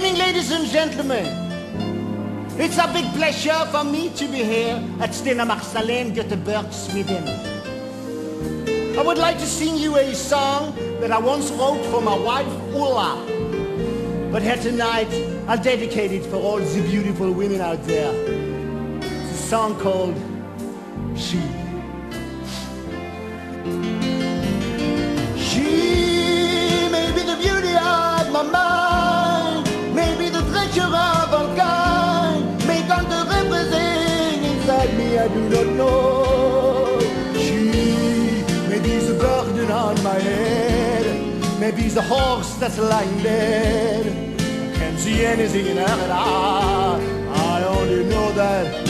Ladies and gentlemen, it's a big pleasure for me to be here at Stenhammarsalen Göteborg, Sweden. I would like to sing you a song that I once wrote for my wife Ulla. But here tonight, I'll dedicate it for all the beautiful women out there. It's a song called. She I do not know. She may be the burden on my head, maybe the horse that's lying dead. I can't see anything in her all. I only know that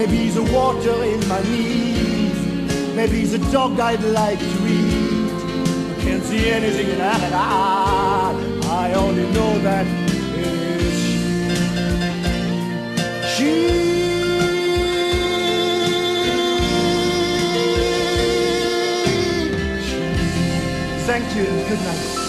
She may be the water in my knees, maybe the dog I'd like to eat. I can't see anything in her at all. I only know that it is she. She. Thank you good night.